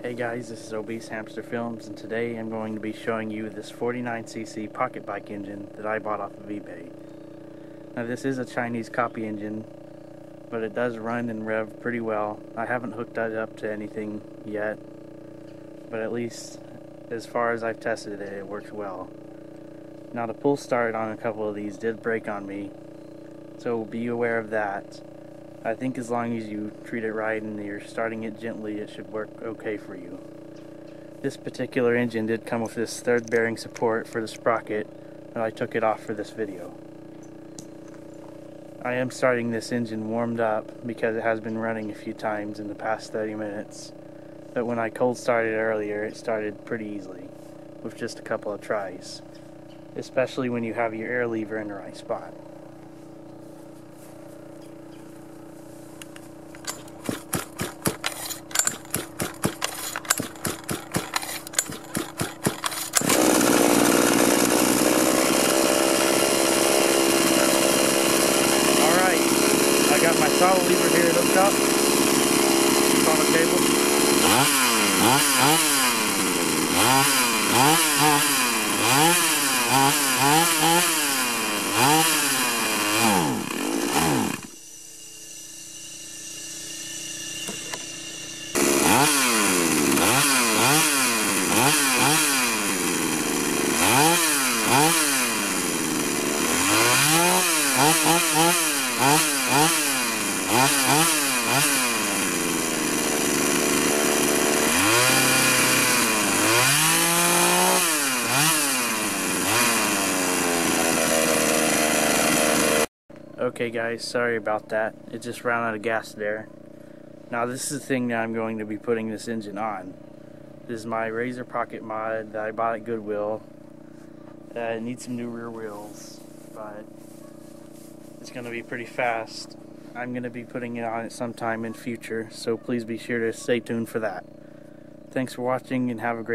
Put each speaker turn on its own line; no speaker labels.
Hey guys, this is Obese Hamster Films and today I'm going to be showing you this 49cc pocket bike engine that I bought off of eBay. Now this is a Chinese copy engine, but it does run and rev pretty well. I haven't hooked it up to anything yet, but at least as far as I've tested it, it works well. Now the pull start on a couple of these did break on me, so be aware of that. I think as long as you treat it right and you're starting it gently, it should work okay for you. This particular engine did come with this third bearing support for the sprocket, but I took it off for this video. I am starting this engine warmed up because it has been running a few times in the past 30 minutes, but when I cold started earlier, it started pretty easily, with just a couple of tries, especially when you have your air lever in the right spot. Throttle lever here hooked up. It's on the cable. Okay guys, sorry about that. It just ran out of gas there. Now this is the thing that I'm going to be putting this engine on. This is my Razor Pocket mod that I bought at Goodwill. Uh, it needs some new rear wheels, but it's going to be pretty fast. I'm going to be putting it on it sometime in future, so please be sure to stay tuned for that. Thanks for watching and have a great